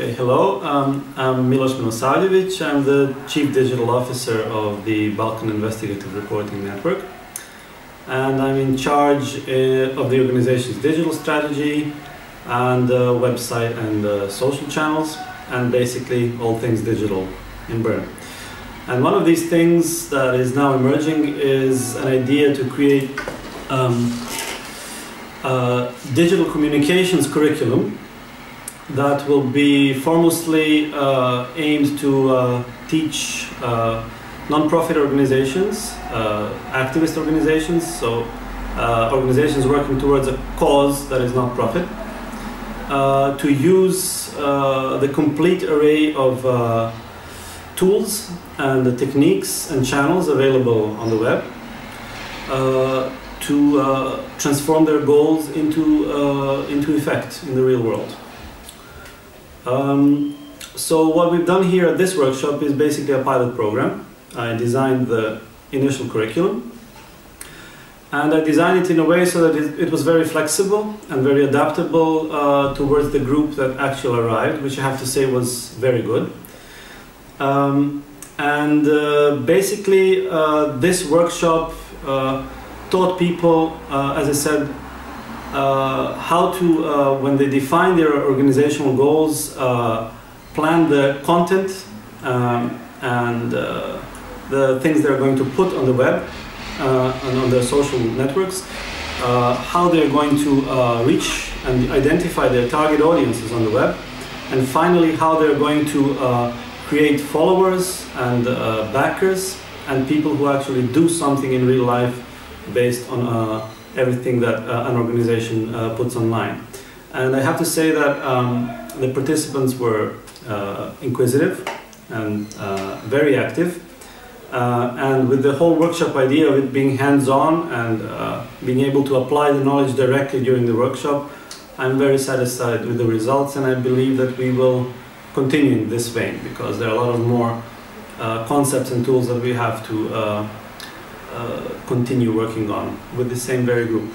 Okay, hello. Um, I'm Miloš Milosavljević. I'm the Chief Digital Officer of the Balkan Investigative Reporting Network. And I'm in charge uh, of the organization's digital strategy and uh, website and uh, social channels, and basically all things digital in BIRN. And one of these things that is now emerging is an idea to create um, a digital communications curriculum that will be foremostly uh, aimed to uh, teach uh, non-profit organizations, uh, activist organizations, so uh, organizations working towards a cause that is not profit, uh, to use the complete array of tools and the techniques and channels available on the web to transform their goals into, into effect in the real world. Um, so what we've done here at this workshop is basically a pilot program. I designed the initial curriculum and I designed it in a way so that it, it was very flexible and very adaptable uh, towards the group that actually arrived, which I have to say was very good. Um, and uh, basically, uh, this workshop uh, taught people, uh, as I said, uh, how to, uh, when they define their organizational goals, uh, plan the content um, and uh, the things they're going to put on the web uh, and on their social networks, uh, how they're going to reach and identify their target audiences on the web, and finally how they're going to create followers and backers and people who actually do something in real life based on everything that uh, an organization uh, puts online. And I have to say that um, the participants were uh, inquisitive and very active. Uh, and with the whole workshop idea of it being hands-on and uh, being able to apply the knowledge directly during the workshop, I'm very satisfied with the results and I believe that we will continue in this vein because there are a lot of more uh, concepts and tools that we have to Uh, continue working on with the same very group.